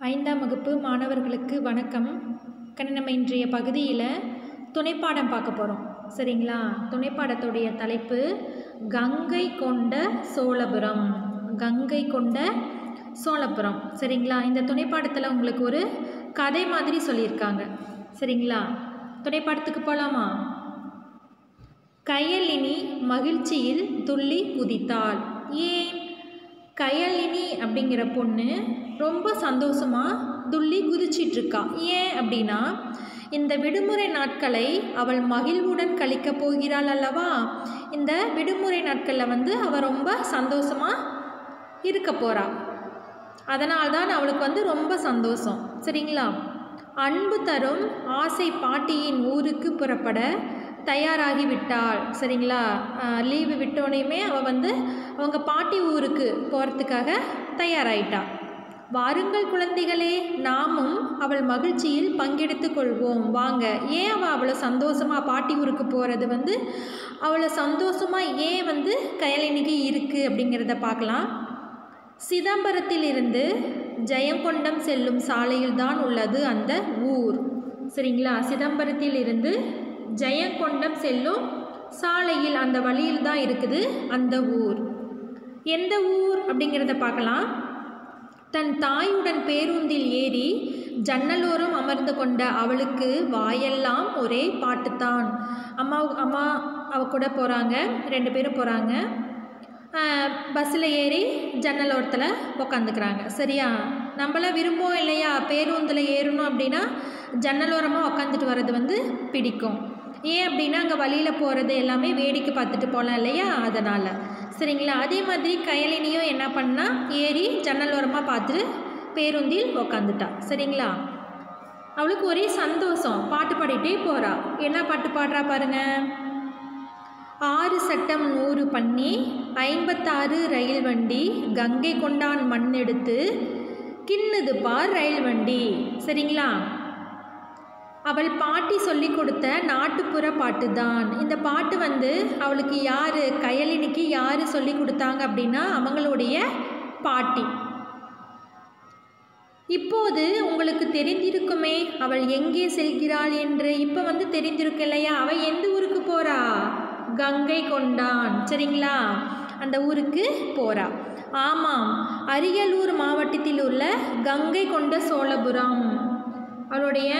ஐந்தாம் வகுப்பு மாணவர்களுக்கு வணக்கம். கண்ணு நம்ம இன்றைய பகுதியில் துணைப்பாடம் பார்க்க போகிறோம் சரிங்களா? துணைப்பாடத்துடைய தலைப்பு கங்கை கொண்ட சோழபுரம். கங்கை கொண்ட சோழபுரம். சரிங்களா? இந்த துணைப்பாடத்தில் உங்களுக்கு ஒரு கதை மாதிரி சொல்லியிருக்காங்க. சரிங்களா? துணைப்பாடத்துக்கு போகலாமா கயலினி மகிழ்ச்சியில் துள்ளி குதித்தாள். ஏன்? கயலினி அப்படிங்கிற பொண்ணு ரொம்ப சந்தோஷமாக துள்ளி குதிச்சிட்ருக்கா ஏன் அப்படின்னா இந்த விடுமுறை நாட்களை அவள் மகிழ்வுடன் கழிக்கப் போகிறாள் அல்லவா? இந்த விடுமுறை நாட்களில் வந்து அவள் ரொம்ப சந்தோஷமாக இருக்க போகிறா அதனால்தான் அவளுக்கு வந்து ரொம்ப சந்தோஷம். சரிங்களா? அன்பு தரும் ஆசை பாட்டியின் ஊருக்கு புறப்பட தயாராகி விட்டாள். சரிங்களா? லீவு விட்டோனையுமே அவள் வந்து அவங்க பாட்டி ஊருக்கு போகிறதுக்காக தயாராகிட்டாள் வாருங்கள் குழந்தைகளே நாமும் அவள் மகிழ்ச்சியில் பங்கெடுத்து கொள்வோம். வாங்க ஏன் அவள் அவ்வளோ சந்தோஷமாக பாட்டி ஊருக்கு போகிறது வந்து? அவ்வளோ சந்தோஷமாக ஏன் வந்து கயலினிக்கு இருக்குது அப்படிங்கிறத பார்க்கலாம். சிதம்பரத்திலிருந்து ஜெயங்கொண்டம் செல்லும் சாலையில் தான் உள்ளது அந்த ஊர். சரிங்களா? சிதம்பரத்திலிருந்து ஜெயங்கொண்டம் செல்லும் சாலையில் அந்த வழியில் தான் இருக்குது அந்த ஊர். எந்த ஊர் அப்படிங்கிறத பார்க்கலாம். தன் தாயுடன் பேருந்தில் ஏறி ஜன்னலோரம் அமர்ந்து கொண்ட அவளுக்கு வாயெல்லாம் ஒரே பாட்டுத்தான். அம்மா அம்மா அவ கூட போகிறாங்க ரெண்டு பேரும் போகிறாங்க பஸ்ஸில் ஏறி ஜன்னல் ஓரத்தில் உக்காந்துக்கிறாங்க. சரியா? நம்மளாம் விரும்புவோம் இல்லையா? பேருந்தில் ஏறணும் அப்படின்னா ஜன்னலோரமாக உக்காந்துட்டு வர்றது வந்து பிடிக்கும். ஏன் அப்படின்னா அங்கே வழியில் போகிறது எல்லாமே வேடிக்கை பார்த்துட்டு போகலாம் இல்லையா? அதனால். சரிங்களா? அதே மாதிரி கயலினியும் என்ன பண்ணால் ஏறி ஜன்னல் ஓரமாக பார்த்துட்டு பேருந்தில் உக்காந்துட்டா. சரிங்களா? அவளுக்கு ஒரே சந்தோஷம். பாட்டு பாடிட்டே போகிறா என்ன பாட்டு பாடுறா பாருங்க. ஆறு சட்டம் நூறு பண்ணி ஐம்பத்தாறு ரயில் வண்டி கங்கை கொண்டான் மண் எடுத்து கிண்ணுது பார் ரயில் வண்டி. சரிங்களா? அவள் பாட்டி சொல்லி கொடுத்த நாட்டுப்புற பாட்டு தான் இந்த பாட்டு வந்து அவளுக்கு யார் கயலினிக்கு யார் சொல்லி கொடுத்தாங்க அப்படின்னா அவங்களுடைய பாட்டி. இப்போது உங்களுக்கு தெரிந்திருக்குமே அவள் எங்கே செல்கிறாள் என்று. இப்போ வந்து தெரிந்திருக்கு இல்லையா? அவள் எந்த ஊருக்கு போகிறா கங்கை கொண்டான். சரிங்களா? அந்த ஊருக்கு போகிறா ஆமாம் அரியலூர் மாவட்டத்தில் உள்ள கங்கை கொண்ட சோழபுரம். அவளுடைய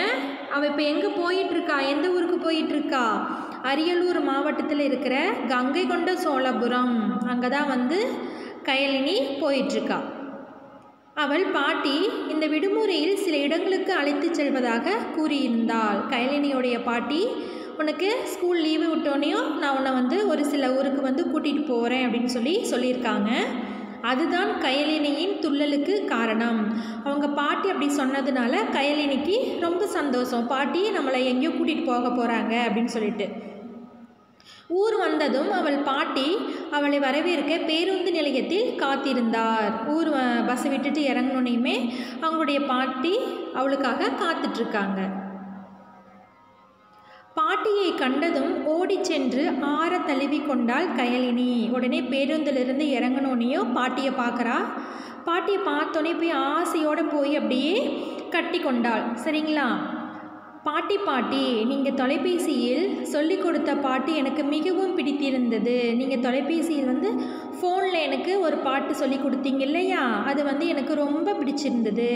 அவள் இப்போ எங்கே போயிட்டுருக்கா? எந்த ஊருக்கு போயிட்டுருக்கா? அரியலூர் மாவட்டத்தில் இருக்கிற கங்கை கொண்ட சோழபுரம். அங்கே தான் வந்து கயலினி போயிட்டுருக்கா. அவள் பாட்டி இந்த விடுமுறையில் சில இடங்களுக்கு அழைத்து செல்வதாக கூறியிருந்தாள். கயலினியுடைய பாட்டி உனக்கு ஸ்கூல் லீவு விட்டோனையும் நான் உன்னை வந்து ஒரு சில ஊருக்கு வந்து கூட்டிகிட்டு போகிறேன் அப்படின்னு சொல்லி சொல்லியிருக்காங்க. அதுதான் கயலினியின் துள்ளலுக்கு காரணம். அவங்க பாட்டி அப்படி சொன்னதுனால கயலினிக்கு ரொம்ப சந்தோஷம். பாட்டி நம்மளை எங்கேயோ கூட்டிகிட்டு போக போகிறாங்க அப்படின்னு சொல்லிட்டு. ஊர் வந்ததும் அவள் பாட்டி அவளை வரவேற்க பேருந்து நிலையத்தில் காத்திருந்தார். ஊர் பஸ் விட்டுட்டு இறங்கினோனையுமே அவங்களுடைய பாட்டி அவளுக்காக காத்துட்ருக்காங்க பாட்டியை கண்டதும் ஓடி சென்று ஆற தழுவி கொண்டாள் கயலினி. உடனே பேருந்திலிருந்து இறங்கினோனையோ? பாட்டியை பார்க்குறா? பாட்டியை பார்த்தோன்னே போய் ஆசையோடு போய் அப்படியே கட்டி கொண்டாள். சரிங்களா? பாட்டி பாட்டி நீங்கள் தொலைபேசியில் சொல்லி கொடுத்த பாட்டு எனக்கு மிகவும் பிடித்திருந்தது. நீங்கள் தொலைபேசியில் வந்து ஃபோனில் எனக்கு ஒரு பாட்டு சொல்லி கொடுத்தீங்க இல்லையா? அது வந்து எனக்கு ரொம்ப பிடிச்சிருந்தது.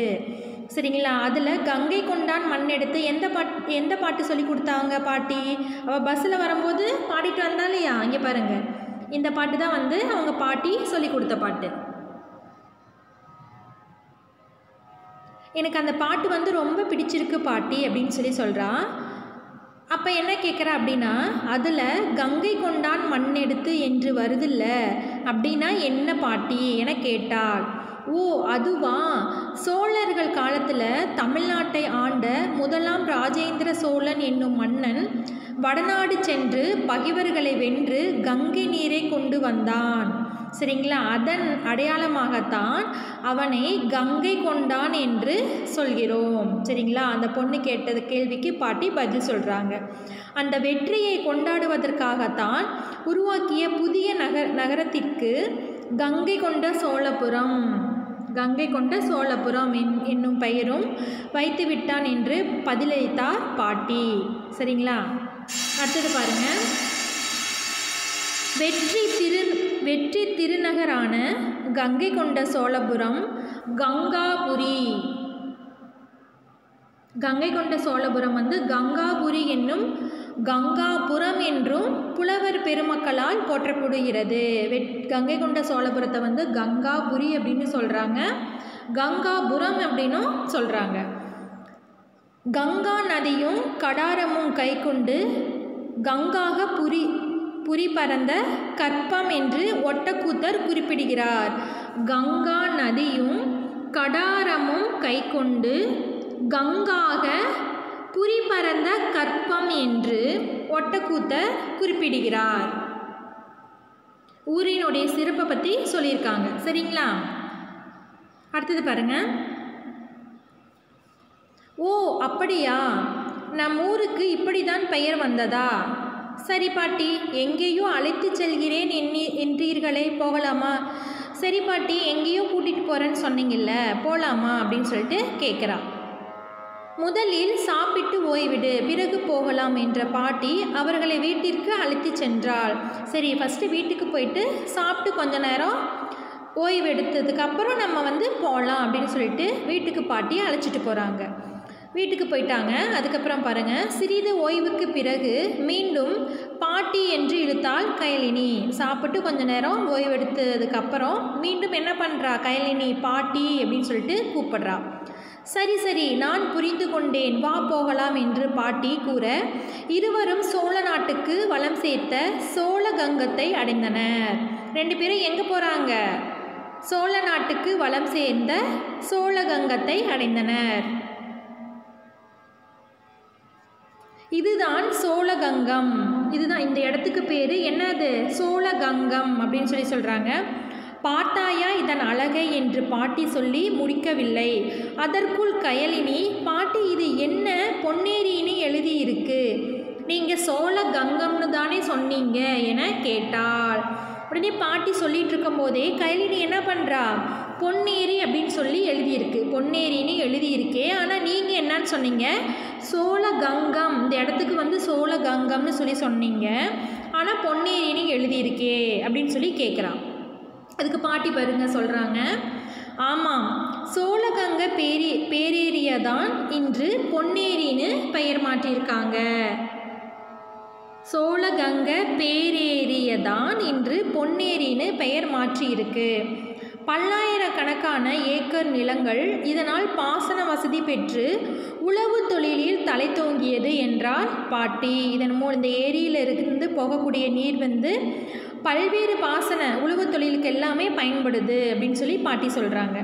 சரிங்களா? அதில் கங்கை கொண்டான் மண் எடுத்து எந்த பாட் எந்த பாட்டு சொல்லி கொடுத்தாங்க பாட்டி? அவள் பஸ்ஸில் வரும்போது பாடிட்டு வந்தா இல்லையா? இங்கே பாருங்கள் இந்த பாட்டு தான் வந்து அவங்க பாட்டி சொல்லி கொடுத்த பாட்டு. எனக்கு அந்த பாட்டு வந்து ரொம்ப பிடிச்சிருக்கு பாட்டி அப்படின்னு சொல்லி சொல்கிறா அப்போ என்ன கேட்குறா அப்படின்னா அதில் கங்கை கொண்டான் மண் எடுத்து என்று வருதில்ல அப்படின்னா என்ன பாட்டி என கேட்டாள். ஓ அதுவா? சோழர்கள் காலத்தில் தமிழ்நாட்டை ஆண்ட முதலாம் ராஜேந்திர சோழன் என்னும் மன்னன் வடநாடு சென்று பகைவர்களை வென்று கங்கை நீரை கொண்டு வந்தான். சரிங்களா? அதன் அடையாளமாகத்தான் அவனை கங்கை கொண்டான் என்று சொல்கிறோம். சரிங்களா? அந்த பொண்ணு கேட்டது கேள்விக்கு பாட்டி பதில் சொல்கிறாங்க அந்த வெற்றியை கொண்டாடுவதற்காகத்தான் உருவாக்கிய புதிய நகர் நகரத்திற்கு கங்கை கொண்ட சோழபுரம். கங்கை கொண்ட சோழபுரம் என் என்னும் பெயரும் வைத்து விட்டான் என்று பதிலளித்தார் பாட்டி. சரிங்களா? அடுத்தது பாருங்க. வெற்றி திரு வெற்றி திருநகரான கங்கை கொண்ட சோழபுரம் கங்காபுரி. கங்கை கொண்ட சோழபுரம் வந்து கங்காபுரி என்னும் கங்காபுரம் என்றும் புலவர் பெருமக்களால் போற்றப்படுகிறது. வெட் கங்கை கொண்ட சோழபுரத்தை வந்து கங்காபுரி அப்படின்னு சொல்கிறாங்க கங்காபுரம் அப்படின்னும் சொல்கிறாங்க கங்கா நதியும் கடாரமும் கைக்கொண்டு கங்காக புரி புரி பரந்த கற்பம் என்று ஒட்டக்கூத்தர் குறிப்பிடுகிறார். கங்கா நதியும் கடாரமும் கைக்கொண்டு கங்காக குறி பரந்த கற்பம் என்று ஒட்டக்கூத்தர் குறிப்பிடுகிறார். ஊரினுடைய சிறப்பை பற்றி சொல்லியிருக்காங்க. சரிங்களா? அடுத்தது பாருங்க. ஓ அப்படியா? நம் ஊருக்கு இப்படிதான் பெயர் வந்ததா? சரி பாட்டி எங்கேயோ அழைத்து செல்கிறேன் எண்ணி என்றீர்களே போகலாமா? சரி பாட்டி எங்கேயோ கூட்டிகிட்டு போகிறேன்னு சொன்னீங்கல்ல போகலாமா அப்படின்னு சொல்லிட்டு கேட்குறான். முதலில் சாப்பிட்டு ஓய்விடு பிறகு போகலாம் என்ற பாட்டி அவர்களை வீட்டிற்கு அழைத்து சென்றாள். சரி ஃபஸ்ட்டு வீட்டுக்கு போயிட்டு சாப்பிட்டு கொஞ்ச நேரம் ஓய்வு நம்ம வந்து போகலாம் அப்படின்னு சொல்லிட்டு வீட்டுக்கு பாட்டி அழைச்சிட்டு போகிறாங்க வீட்டுக்கு போயிட்டாங்க. அதுக்கப்புறம் பாருங்கள் சிறிது ஓய்வுக்கு பிறகு மீண்டும் பாட்டி என்று இழுத்தாள் கைலினி சாப்பிட்டு கொஞ்ச நேரம் ஓய்வெடுத்ததுக்கப்புறம் மீண்டும் என்ன பண்ணுறா கைலினி பாட்டி அப்படின்னு சொல்லிட்டு கூப்பிடுறா. சரி சரி நான் புரிந்து கொண்டேன். வா போகலாம் என்று பாட்டி கூற இருவரும் சோழ நாட்டுக்கு வளம் சேர்த்த சோழ கங்கத்தை அடைந்தனர். ரெண்டு பேரும் எங்கே போகிறாங்க சோழ நாட்டுக்கு வளம் சேர்ந்த சோழகங்கத்தை அடைந்தனர். இதுதான் சோழகங்கம் இதுதான் இந்த இடத்துக்கு பேர் என்னது? சோழகங்கம் அப்படின்னு சொல்லி சொல்கிறாங்க பார்த்தாயா இதன் அழகை என்று பாட்டி சொல்லி முடிக்கவில்லை. அதற்குள் கயலினி பாட்டி இது என்ன பொன்னேரின்னு எழுதியிருக்கு? நீங்கள் சோழ கங்கம்னு தானே சொன்னீங்க என கேட்டாள். உடனே பாட்டி சொல்லிட்டு இருக்கும்போதே கயலினி என்ன பண்ணுறா பொன்னேரி அப்படின்னு சொல்லி எழுதியிருக்கு. பொன்னேரின்னு எழுதியிருக்கே ஆனால் நீங்கள் என்னன்னு சொன்னீங்க? சோழ கங்கம். இந்த இடத்துக்கு வந்து சோழ கங்கம்னு சொல்லி சொன்னீங்க. ஆனால் பொன்னேரின்னு எழுதியிருக்கே அப்படின்னு சொல்லி கேட்குறான் அதுக்கு பாட்டி பாருங்க சொல்கிறாங்க ஆமாம் சோழகங்க பேரி பேரேரியை தான் இன்று பொன்னேரின்னு பெயர் மாற்றியிருக்காங்க. சோழகங்க பேரேரியதான் இன்று பொன்னேரின்னு பெயர் மாற்றியிருக்கு. பல்லாயிரக்கணக்கான ஏக்கர் நிலங்கள் இதனால் பாசன வசதி பெற்று உழவு தொழிலில் தலை தோங்கியது என்றார் பாட்டி. இதன் மூலம் இந்த ஏரியில் இருந்து போகக்கூடிய நீர் வந்து பல்வேறு பாசன உழவு தொழிலுக்கு எல்லாமே பயன்படுது அப்படின்னு சொல்லி பாட்டி சொல்கிறாங்க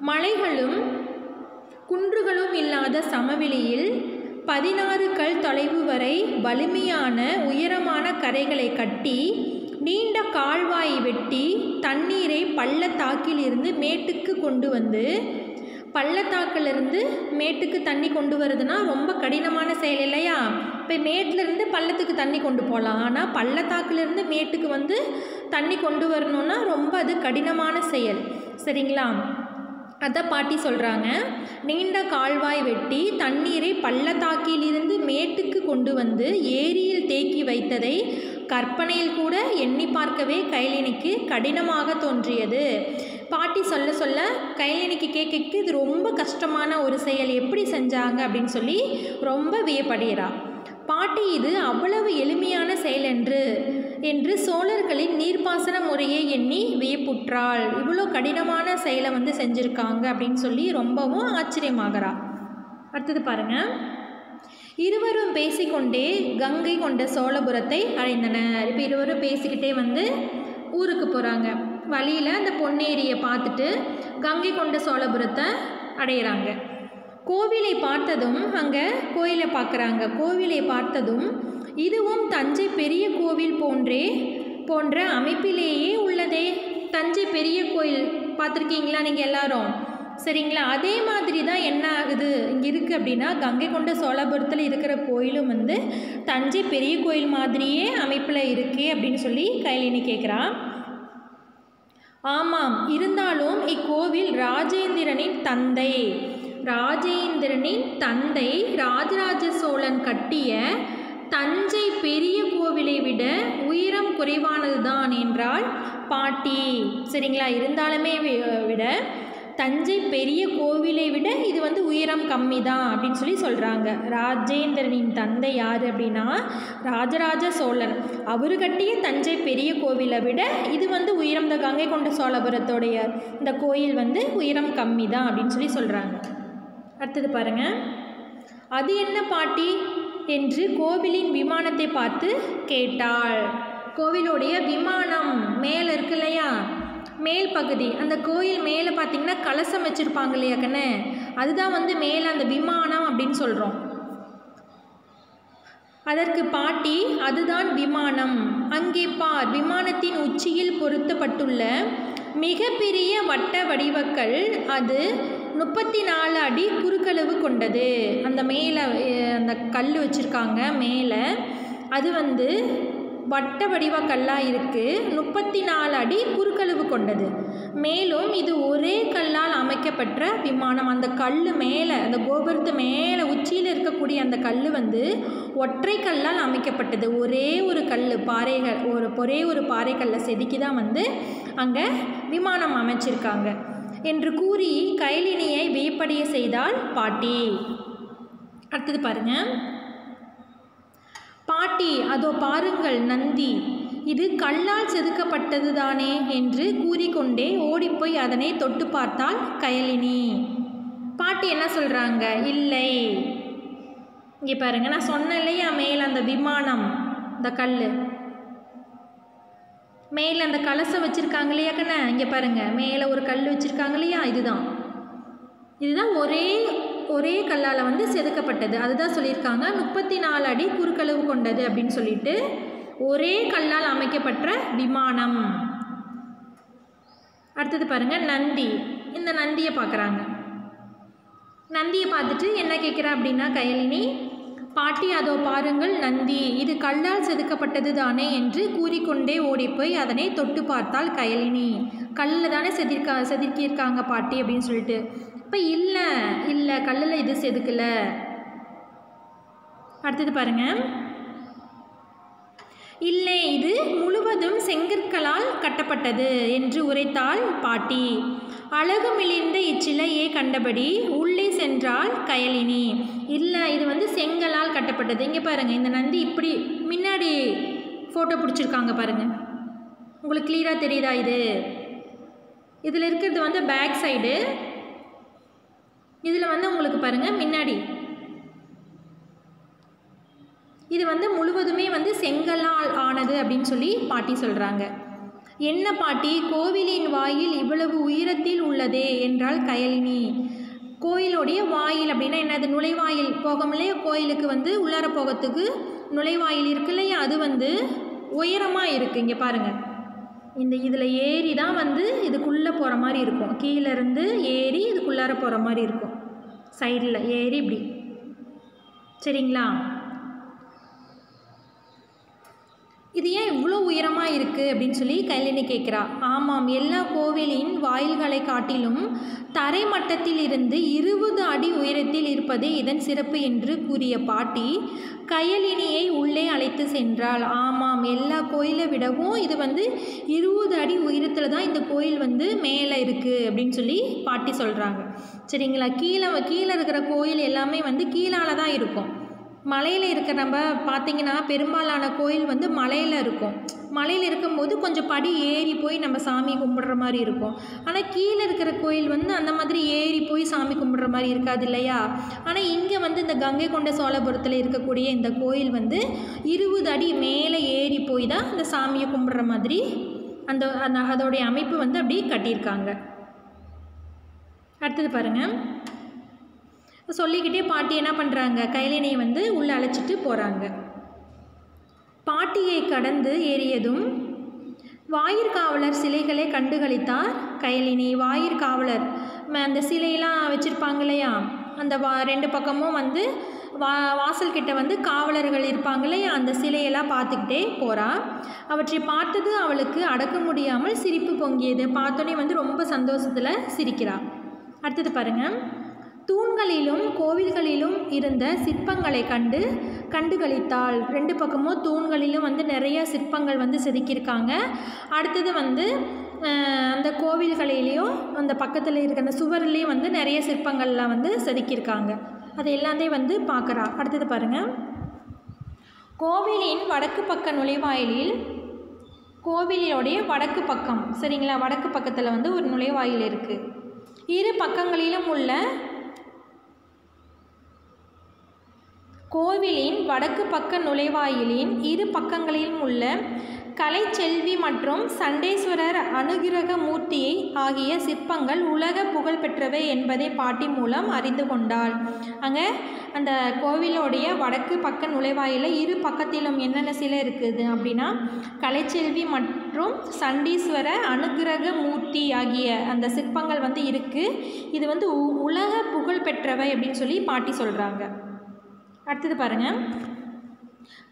மலைகளும் குன்றுகளும் இல்லாத சமவெளியில் பதினாறு கல் தொலைவு வரை வலிமையான உயரமான கரைகளை கட்டி நீண்ட கால்வாய் வெட்டி தண்ணீரை பள்ளத்தாக்கிலிருந்து மேட்டுக்கு கொண்டு வந்து பள்ளத்தாக்கிலிருந்து மேட்டுக்கு தண்ணி கொண்டு வருதுன்னா ரொம்ப கடினமான செயல் இல்லையா? இப்போ மேட்டிலிருந்து பள்ளத்துக்கு தண்ணி கொண்டு போகலாம் ஆனால் பள்ளத்தாக்குலேருந்து மேட்டுக்கு வந்து தண்ணி கொண்டு வரணுன்னா ரொம்ப அது கடினமான செயல். சரிங்களா? அதை பாட்டி சொல்கிறாங்க நீண்ட கால்வாய் வெட்டி தண்ணீரை பள்ளத்தாக்கிலிருந்து மேட்டுக்கு கொண்டு வந்து ஏரியில் தேக்கி வைத்ததை கற்பனையில் கூட எண்ணி பார்க்கவே கைலினிக்கு கடினமாக தோன்றியது. பாட்டி சொல்ல சொல்ல கைலினிக்கு கேட்க இது ரொம்ப கஷ்டமான ஒரு செயல். எப்படி செஞ்சாங்க அப்படின்னு சொல்லி ரொம்ப வியப்படுகிறாள் பாட்டி இது அவ்வளவு எளிமையான செயல் என்று என்று சோழர்களின் நீர்ப்பாசன முறையை எண்ணி வியப்புற்றாள். இவ்வளோ கடினமான செயலை வந்து செஞ்சுருக்காங்க அப்படின்னு சொல்லி ரொம்பவும் ஆச்சரியமாகிறா. அடுத்தது பாருங்கள் இருவரும் பேசிக்கொண்டே கங்கை கொண்ட சோழபுரத்தை அடைந்தனர். இப்போ இருவரும் பேசிக்கிட்டே வந்து ஊருக்கு போகிறாங்க வழியில் அந்த பொன்னேரியை பார்த்துட்டு கங்கை கொண்ட சோழபுரத்தை அடையிறாங்க. கோவிலை பார்த்ததும் அங்கே கோயிலை பார்க்குறாங்க. கோவிலை பார்த்ததும் இதுவும் தஞ்சை பெரிய கோவில் போன்றே போன்ற அமைப்பிலேயே உள்ளதே. தஞ்சை பெரிய கோயில் பார்த்துருக்கீங்களா நீங்கள் எல்லாரும்? சரிங்களா? அதே மாதிரி தான் என்ன ஆகுது? இங்கே இருக்குது அப்படின்னா கங்கை கொண்ட சோழபுரத்தில் இருக்கிற கோயிலும் வந்து தஞ்சை பெரிய கோயில் மாதிரியே அமைப்பில் இருக்கே அப்படின்னு சொல்லி கைலினி கேட்குறான் ஆமாம். இருந்தாலும் இக்கோவில் ராஜேந்திரனின் தந்தை. ராஜேந்திரனின் தந்தை ராஜராஜ சோழன் கட்டிய தஞ்சை பெரிய கோவிலை விட உயரம் குறைவானதுதான் என்றால் பாட்டி. சரிங்களா? இருந்தாலுமே விட தஞ்சை பெரிய கோவிலை விட இது வந்து உயரம் கம்மி தான் அப்படின்னு சொல்லி சொல்கிறாங்க ராஜேந்திரனின் தந்தை யார் அப்படின்னா ராஜராஜ சோழன். அவர் கட்டிய தஞ்சை பெரிய கோவிலை விட இது வந்து உயரம் இந்த கங்கை கொண்ட சோழபுரத்தோடைய இந்த கோயில் வந்து உயரம் கம்மி தான் அப்படின்னு சொல்லி சொல்கிறாங்க அடுத்தது பாருங்க. அது என்ன பாட்டி? என்று கோவிலின் விமானத்தை பார்த்து கேட்டாள். கோவிலுடைய விமானம் மேலே இருக்கு இல்லையா? மேல் பகுதி. அந்த கோயில் மேலே பார்த்தீங்கன்னா கலசம் வச்சுருப்பாங்க இல்லையா கண்ணே? அதுதான் வந்து மேலே அந்த விமானம் அப்படின்னு சொல்கிறோம் அதற்கு பாட்டி அதுதான் விமானம். அங்கே பார். விமானத்தின் உச்சியில் பொருத்தப்பட்டுள்ள மிகப்பெரிய வட்ட வடிவக்கல் அது முப்பத்தி நாலு அடி குறுக்களவு கொண்டது. அந்த மேலே அந்த கல் வச்சுருக்காங்க மேலே. அது வந்து வட்ட வடிவ கல்லாக இருக்குது முப்பத்தி நாலு அடி குறுக்களவு கொண்டது. மேலும் இது ஒரே கல்லால் அமைக்கப்பட்ட விமானம். அந்த கல் மேலே அந்த கோபுரத்து மேலே உச்சியில் இருக்கக்கூடிய அந்த கல் வந்து ஒற்றை கல்லால் அமைக்கப்பட்டது. ஒரே ஒரு கல் பாறைகள் ஒரு ஒரே ஒரு பாறைக்கல்லை செதுக்கி தான் வந்து அங்கே விமானம் அமைச்சிருக்காங்க. என்று கூறி கைலினியை வியப்படைய செய்தாள் பாட்டி. அடுத்தது பாருங்க. பாட்டி அதோ பாருங்கள் நந்தி இது கல்லால் செதுக்கப்பட்டது தானே என்று கூறிக்கொண்டே ஓடிப்போய் அதனை தொட்டு பார்த்தாள் கயலினி. பாட்டி என்ன சொல்கிறாங்க இல்லை. இங்கே பாருங்க நான் சொன்னேன் இல்லையா மேல் அந்த விமானம் இந்த கல் மேலே அந்த கலசம் வச்சுருக்காங்க இல்லையா கண்ணே இங்கே பாருங்க. மேலே ஒரு கல் வச்சுருக்காங்க இல்லையா? இதுதான். இதுதான் ஒரே ஒரே கல்லால் வந்து செதுக்கப்பட்டது. அதுதான் சொல்லியிருக்காங்க. முப்பத்தி நாலு அடி குறுக்களவு கொண்டது அப்படின்னு சொல்லிட்டு ஒரே கல்லால் அமைக்கப்பட்ட விமானம். அடுத்தது பாருங்க நந்தி. இந்த நந்தியை பார்க்குறாங்க. நந்தியை பார்த்துட்டு என்ன கேட்குறா அப்படின்னா கயலினி பாட்டி அதோ பாருங்கள் நந்தி இது கல்லால் செதுக்கப்பட்டது தானே என்று கூறிக்கொண்டே ஓடிப்போய் அதனை தொட்டு பார்த்தாள் கயலினி. கல்லில் தானே செதுக்கா செதுக்கியிருக்காங்க பாட்டி அப்படின்னு சொல்லிட்டு. இப்போ இல்லை இல்லை கல்லில் இது செதுக்கல. அடுத்தது பாருங்க. இல்லை இது முழுவதும் செங்கற்களால் கட்டப்பட்டது என்று உரைத்தாள் பாட்டி. அழகு மிளிர்ந்த இச்சிலையை கண்டபடி உள்ளே சென்றால் கயலினி. இல்லை இது வந்து செங்கலால் கட்டப்பட்டது. இங்கே பாருங்கள் இந்த நந்தி இப்படி முன்னாடி ஃபோட்டோ பிடிச்சிருக்காங்க பாருங்கள் உங்களுக்கு கிளியராக தெரியுதா இது? இதில் இருக்கிறது வந்து பேக் சைடு இதில் வந்து உங்களுக்கு பாருங்கள் முன்னாடி. இது வந்து முழுவதுமே வந்து செங்கலால் ஆனது அப்படின்னு சொல்லி பாட்டி சொல்கிறாங்க என்ன பாட்டி கோவிலின் வாயில் இவ்வளவு உயரத்தில் உள்ளதே என்றால் கயலினி. கோயிலுடைய வாயில் அப்படின்னா என்னது? நுழைவாயில். போகமில்லே கோயிலுக்கு வந்து உள்ளார போகிறதுக்கு நுழைவாயில் இருக்கு இல்லையா? அது வந்து உயரமாக இருக்குது இங்கே பாருங்கள் இந்த இதில் ஏறி தான் வந்து இதுக்குள்ளே போகிற மாதிரி இருக்கும். கீழேருந்து ஏறி இதுக்குள்ளார போகிற மாதிரி இருக்கும். சைடில் ஏறி இப்படி. சரிங்களா? இது ஏன் இவ்வளோ உயரமாக இருக்குது அப்படின்னு சொல்லி கைலினி கேட்குறா. ஆமாம் எல்லா கோவிலின் வாயில்களை காட்டிலும் தரை மட்டத்தில் இருந்து இருபது அடி உயரத்தில் இருப்பதே இதன் சிறப்பு என்று கூறிய பாட்டி கயலினியை உள்ளே அழைத்து சென்றாள். ஆமாம் எல்லா கோயிலை விடவும் இது வந்து இருபது அடி உயரத்தில் தான் இந்த கோயில் வந்து மேலே இருக்குது அப்படின்னு சொல்லி பாட்டி சொல்கிறாங்க சரிங்களா? கீழே கீழே இருக்கிற கோயில் எல்லாமே வந்து கீழால தான் இருக்கும். மலையில் இருக்கிற நம்ம பார்த்தீங்கன்னா பெரும்பாலான கோயில் வந்து மலையில் இருக்கும். மலையில் இருக்கும்போது கொஞ்சம் படி ஏறி போய் நம்ம சாமி கும்பிடுற மாதிரி இருக்கும். ஆனால் கீழே இருக்கிற கோயில் வந்து அந்த மாதிரி ஏறி போய் சாமி கும்பிடுற மாதிரி இருக்காது இல்லையா? ஆனால் இங்கே வந்து இந்த கங்கை கொண்ட சோழபுரத்தில் இருக்கக்கூடிய இந்த கோயில் வந்து இருபது அடி மேலே ஏறி போய் தான் இந்த சாமியை கும்பிடுற மாதிரி அந்த அந்த அதோடைய அமைப்பு வந்து அப்படியே கட்டியிருக்காங்க. அடுத்தது பாருங்கள் சொல்லிக்கிட்டே பாட்டி என்ன பண்ணுறாங்க கைலினியை வந்து உள்ளே அழைச்சிட்டு போகிறாங்க பாட்டியை கடந்து ஏறியதும் வாயிற்காவலர் சிலைகளை கண்டுகளித்தார் கைலினி. வாயிற்காவலர் அந்த சிலையெல்லாம் வச்சுருப்பாங்க இல்லையா அந்த வா ரெண்டு பக்கமும் வந்து வா வாசல் கிட்ட வந்து காவலர்கள் இருப்பாங்க இல்லையா அந்த சிலையெல்லாம் பார்த்துக்கிட்டே போகிறா அவற்றை பார்த்தது அவளுக்கு அடக்க முடியாமல் சிரிப்பு பொங்கியது. பார்த்தோன்னே வந்து ரொம்ப சந்தோஷத்தில் சிரிக்கிறா. அடுத்தது பாருங்கள் தூண்களிலும் கோவில்களிலும் இருந்த சிற்பங்களை கண்டு கண்டுகளித்தாள். ரெண்டு பக்கமும் தூண்களிலும் வந்து நிறைய சிற்பங்கள் வந்து செதுக்கியிருக்காங்க. அடுத்தது வந்து அந்த கோவில்களிலேயும் அந்த பக்கத்தில் இருக்க அந்த சுவர்லேயும் வந்து நிறைய சிற்பங்கள்லாம் வந்து செதுக்கியிருக்காங்க. அது எல்லாத்தையும் வந்து பார்க்குறா. அடுத்தது பாருங்கள் கோவிலின் வடக்கு பக்க நுழைவாயிலில் கோவிலினுடைய வடக்கு பக்கம் சரிங்களா? வடக்கு பக்கத்தில் வந்து ஒரு நுழைவாயில் இருக்குது இரு பக்கங்களிலும் உள்ள கோவிலின் வடக்கு பக்க நுழைவாயிலின் இரு பக்கங்களிலும் உள்ள கலைச்செல்வி மற்றும் சண்டேஸ்வரர் அனுகிரக மூர்த்தியை ஆகிய சிற்பங்கள் உலக புகழ்பெற்றவை என்பதை பாட்டி மூலம் அறிந்து கொண்டாள். அங்கே அந்த கோவிலோடைய வடக்கு பக்க நுழைவாயில இரு பக்கத்திலும் என்னென்ன சிலை இருக்குது அப்படின்னா கலைச்செல்வி மற்றும் சண்டீஸ்வர அனுகிரக மூர்த்தி ஆகிய அந்த சிற்பங்கள் வந்து இருக்குது இது வந்து உ- உலக புகழ் பெற்றவை அப்படின்னு சொல்லி பாட்டி சொல்கிறாங்க அடுத்தது பாருங்க.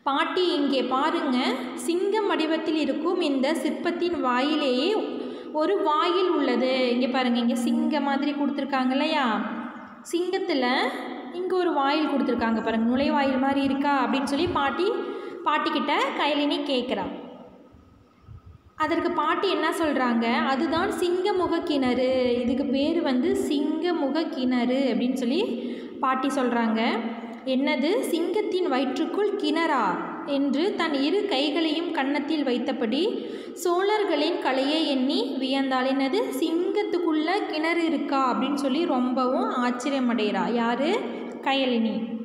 பாட்டி இங்கே பாருங்க. சிங்கம் வடிவத்தில் இருக்கும் இந்த சிற்பத்தின் வாயிலேயே ஒரு வாயில் உள்ளது. இங்கே பாருங்க இங்கே சிங்கம் மாதிரி கொடுத்துருக்காங்க இல்லையா? சிங்கத்தில் இங்கே ஒரு வாயில் கொடுத்துருக்காங்க பாருங்க. நுழைவாயில் மாதிரி இருக்கா அப்படின்னு சொல்லி பாட்டி பாட்டிக்கிட்ட கைலினி கேட்குறா அதற்கு பாட்டி என்ன சொல்கிறாங்க அதுதான் சிங்கமுக கிணறு. இதுக்கு பேர் வந்து சிங்கமுக கிணறு அப்படின்னு சொல்லி பாட்டி சொல்கிறாங்க என்னது சிங்கத்தின் வயிற்றுக்குள் கிணறா? என்று தன் இரு கைகளையும் கன்னத்தில் வைத்தபடி சோழர்களின் கலையை எண்ணி வியந்தாள். என்னது சிங்கத்துக்குள்ள கிணறு இருக்கா? அப்படின்னு சொல்லி ரொம்பவும் ஆச்சரியமடைகிறா. யாரு? கயலினி.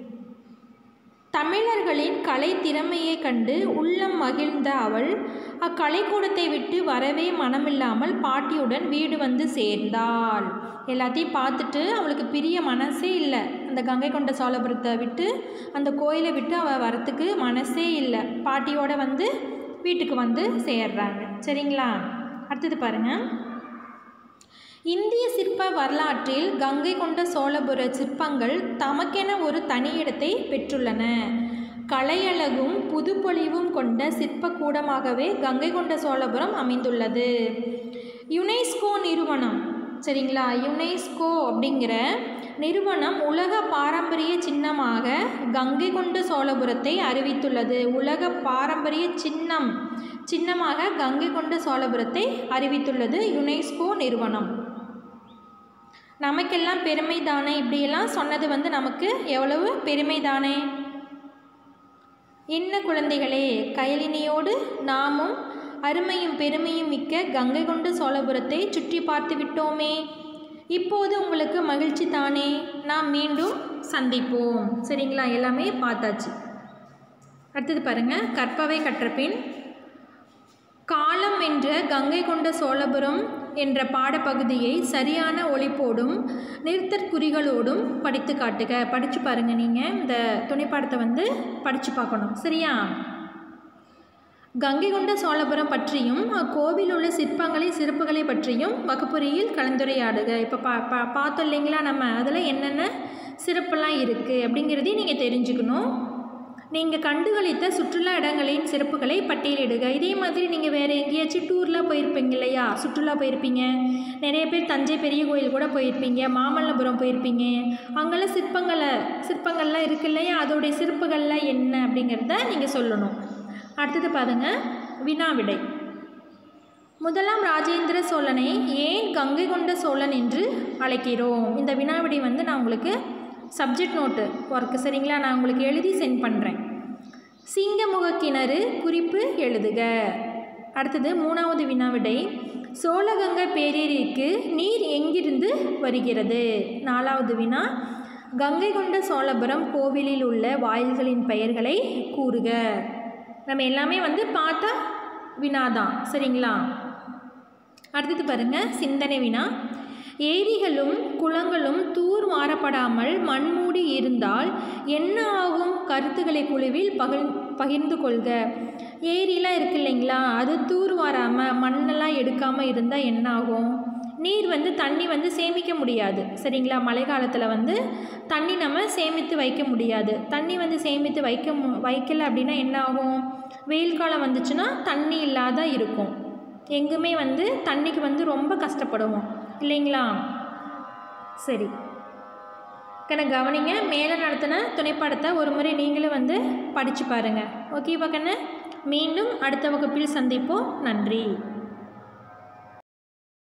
தமிழர்களின் கலை திறமையை கண்டு உள்ளம் மகிழ்ந்த அவள் அக்கலைக்கூடத்தை விட்டு வரவே மனமில்லாமல் பாட்டியுடன் வீடு வந்து சேர்ந்தாள். எல்லாத்தையும் பார்த்துட்டு அவளுக்கு பிரிய மனசே இல்லை. அந்த கங்கை கொண்ட சோழபுரத்தை விட்டு அந்த கோயிலை விட்டு அவள் வரத்துக்கு மனசே இல்லை. பாட்டியோட வந்து வீட்டுக்கு வந்து சேர்றாங்க. சரிங்களா? அடுத்தது பாருங்கள் இந்திய சிற்ப வரலாற்றில் கங்கை கொண்ட சோழபுர சிற்பங்கள் தமக்கென ஒரு தனி இடத்தை பெற்றுள்ளன. கலையழகும் புதுப்பொழிவும் கொண்ட சிற்பக்கூடமாகவே கங்கை கொண்ட சோழபுரம் அமைந்துள்ளது. யுனெஸ்கோ நிறுவனம் சரிங்களா? யுனெஸ்கோ அப்படிங்கிற நிறுவனம் உலக பாரம்பரிய சின்னமாக கங்கை கொண்ட சோழபுரத்தை அறிவித்துள்ளது. உலக பாரம்பரிய சின்னம் சின்னமாக கங்கை கொண்ட சோழபுரத்தை அறிவித்துள்ளது யுனெஸ்கோ நிறுவனம். நமக்கெல்லாம் பெருமை தானே? இப்படியெல்லாம் சொன்னது வந்து நமக்கு எவ்வளவு பெருமை தானே? என்ன குழந்தைகளே கைலினியோடு நாமும் அருமையும் பெருமையும் மிக்க கங்கை கொண்ட சோழபுரத்தை சுற்றி பார்த்து விட்டோமே. இப்போது உங்களுக்கு மகிழ்ச்சி தானே? நாம் மீண்டும் சந்திப்போம். சரிங்களா? எல்லாமே பார்த்தாச்சு. அடுத்தது பாருங்கள் கற்பவை கற்றபின் காலம் என்ற கங்கை கொண்ட சோழபுரம் என்ற பாடப்பகுதியை சரியான ஒளிப்போடும் நிறுத்தற்குறிகளோடும் படித்து காட்டுக. படித்து பாருங்கள் நீங்கள் இந்த துணைப்பாடத்தை வந்து படித்து பார்க்கணும். சரியா? கங்கை கொண்ட சோழபுரம் பற்றியும் அக்கோவில் உள்ள சிற்பங்களை சிறப்புகளை பற்றியும் வகுப்புரையில் கலந்துரையாடுக. இப்போ பா பா பார்த்தோம் இல்லைங்களா நம்ம? அதில் என்னென்ன சிறப்பெல்லாம் இருக்குது அப்படிங்கிறதையும் நீங்கள் தெரிஞ்சுக்கணும். நீங்கள் கண்டுகளித்த சுற்றுலா இடங்களின் சிறப்புகளை பட்டியலிடுக. இதே மாதிரி நீங்கள் வேறு எங்கேயாச்சும் டூரில் போயிருப்பீங்க இல்லையா? சுற்றுலா போயிருப்பீங்க. நிறைய பேர் தஞ்சை பெரிய கோயில் கூட போயிருப்பீங்க. மாமல்லபுரம் போயிருப்பீங்க. அங்கெல்லாம் சிற்பங்களை சிற்பங்கள்லாம் இருக்கு இல்லையா? அதோடைய சிறப்புகள்லாம் என்ன அப்படிங்கிறத நீங்கள் சொல்லணும். அடுத்தது பாருங்க வினாவிடை. முதலாம் ராஜேந்திர சோழனை ஏன் கங்கை கொண்ட சோழன் என்று அழைக்கிறோம்? இந்த வினாவிடை வந்து நான் உங்களுக்கு சப்ஜெக்ட் நோட்டு ஒர்க்கு சரிங்களா? நான் உங்களுக்கு எழுதி சென்ட் பண்ணுறேன் சிங்கமுக கிணறு குறிப்பு எழுதுக. அடுத்தது மூணாவது வினாவிடை. சோழகங்கை பேரேரிக்கு நீர் எங்கிருந்து வருகிறது? நாலாவது வினா. கங்கை கொண்ட சோழபுரம் கோவிலில் உள்ள வாயில்களின் பெயர்களை கூறுக. நம்ம எல்லாமே வந்து பார்த்தா வினாதான் சரிங்களா? அடுத்தது பாருங்க. சிந்தனை வினா. ஏரிகளும் குளங்களும் தூர் மாறப்படாமல் மண்மூடி இருந்தால் என்ன ஆகும்? கருத்துக்களை குழுவில் பகிர் பகிர்ந்து கொள்க. ஏரிலாம் இருக்கு இல்லைங்களா? அது தூர் வாராமல் மண்ணெல்லாம் எடுக்காமல் இருந்தால் என்ன ஆகும்? நீர் வந்து தண்ணி வந்து சேமிக்க முடியாது. சரிங்களா? மழை காலத்தில் வந்து தண்ணி நம்ம சேமித்து வைக்க முடியாது. தண்ணி வந்து சேமித்து வைக்க மு வைக்கல அப்படின்னா என்ன ஆகும்? வெயில் காலம் வந்துச்சுன்னா தண்ணி இல்லாத இருக்கும். எங்குமே வந்து தண்ணிக்கு வந்து ரொம்ப கஷ்டப்படுவோம். இல்லைங்களா? சரி. கண்ண கவனிங்க. மேலே நடத்தின துணைப்பாடத்தை ஒரு முறை நீங்களும் வந்து படித்து பாருங்கள் ஓகேவா கண்ணு? மீண்டும் அடுத்த வகுப்பில் சந்திப்போம். நன்றி.